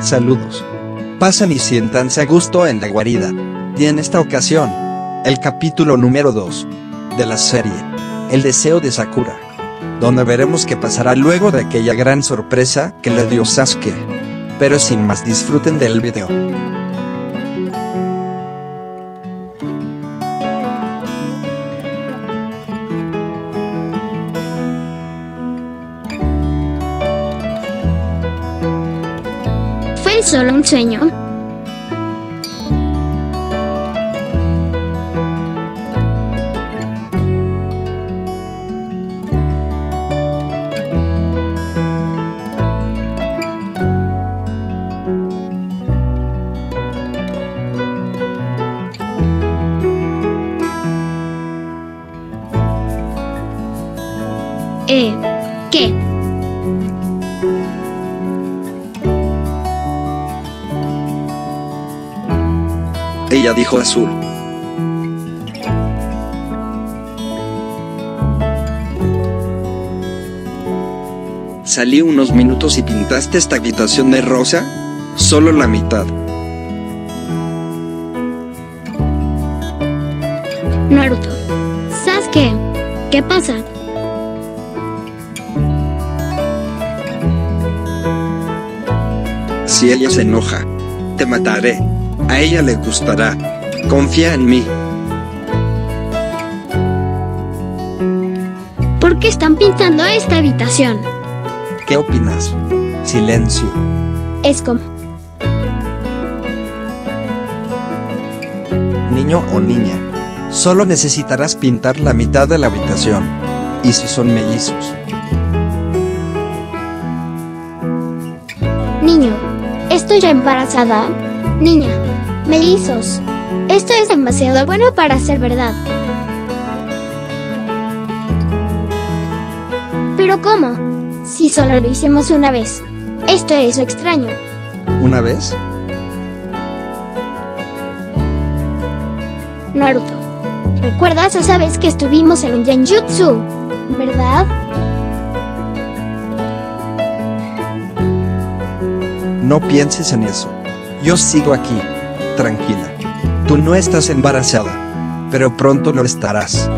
Saludos. Pasan y siéntanse a gusto en la guarida. Y en esta ocasión, el capítulo número 2 de la serie, El deseo de Sakura, donde veremos qué pasará luego de aquella gran sorpresa que le dio Sasuke. Pero sin más disfruten del video. ¿Fue solo un sueño? Eh, ¿qué? Ella dijo azul. Salí unos minutos y pintaste esta habitación de rosa. Solo la mitad. Naruto. Sasuke, ¿qué pasa? Si ella se enoja, te mataré. A ella le gustará. Confía en mí. ¿Por qué están pintando esta habitación? ¿Qué opinas? Silencio. Es como... Niño o niña. Solo necesitarás pintar la mitad de la habitación. ¿Y si son mellizos? Niño, estoy ya embarazada. Niña, mellizos. Esto es demasiado bueno para ser verdad. ¿Pero cómo? Si solo lo hicimos una vez. Esto es lo extraño. ¿Una vez? Naruto. ¿Recuerdas esa vez que estuvimos en un Genjutsu? ¿Verdad? No pienses en eso. Yo sigo aquí. Tranquila. Tú no estás embarazada. Pero pronto lo estarás.